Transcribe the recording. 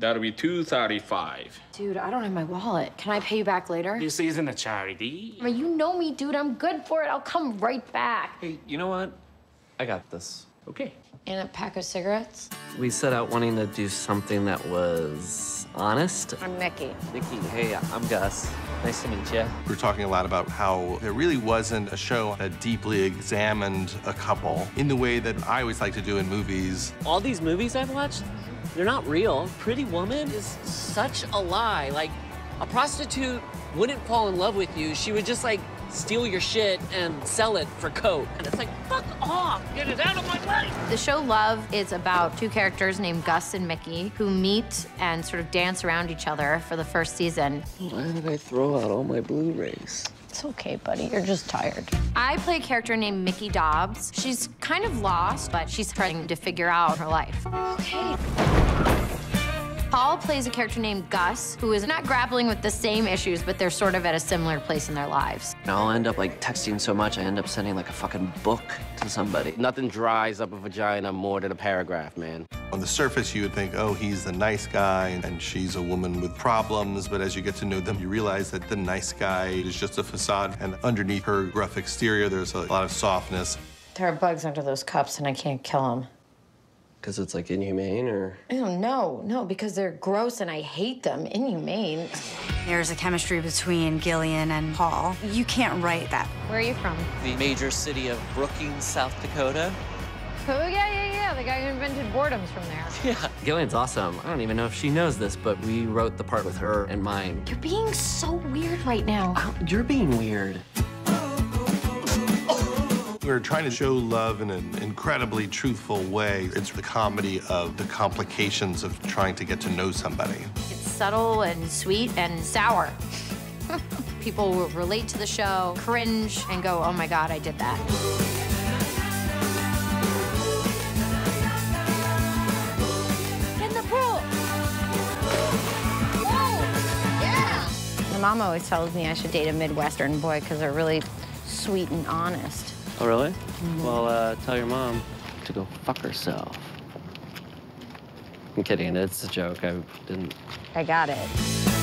That'll be two thirty-five. Dude, I don't have my wallet. Can I pay you back later? This isn't a charity. I mean, you know me, dude. I'm good for it. I'll come right back. Hey, you know what? I got this. Okay. And a pack of cigarettes? We set out wanting to do something that was honest. I'm Mickey. Mickey, hey, I'm Gus. Nice to meet you. We're talking a lot about how there really wasn't a show that deeply examined a couple in the way that I always like to do in movies. All these movies I've watched, they're not real. Pretty Woman is such a lie. Like, a prostitute wouldn't fall in love with you. She would just, like, steal your shit and sell it for coke. And it's like, fuck off! Get it out of my life! The show Love is about two characters named Gus and Mickey who meet and sort of dance around each other for the first season. Why did I throw out all my Blu-rays? It's okay, buddy. You're just tired. I play a character named Mickey Dobbs. She's kind of lost, but she's trying to figure out her life. Okay. Paul plays a character named Gus, who is not grappling with the same issues, but they're sort of at a similar place in their lives. I'll end up like texting so much, I end up sending like a fucking book to somebody. Nothing dries up a vagina more than a paragraph, man. On the surface, you would think, oh, he's the nice guy, and she's a woman with problems. But as you get to know them, you realize that the nice guy is just a facade, and underneath her gruff exterior, there's a lot of softness. There are bugs under those cups, and I can't kill them. Because it's like inhumane or? Oh, no, no, because they're gross and I hate them. Inhumane. There's a chemistry between Gillian and Paul. You can't write that. Where are you from? The major city of Brookings, South Dakota. Oh, yeah, yeah, yeah. The guy who invented boredom's from there. Yeah. Gillian's awesome. I don't even know if she knows this, but we wrote the part with her in mind. You're being so weird right now. Oh, you're being weird. We're trying to show love in an incredibly truthful way. It's the comedy of the complications of trying to get to know somebody. It's subtle and sweet and sour. People will relate to the show, cringe, and go, oh my God, I did that. In the pool. Whoa, yeah. My mom always tells me I should date a Midwestern boy because they're really sweet and honest. Oh, really? Well, uh, tell your mom to go fuck herself. I'm kidding. It's a joke. I didn't. I got it.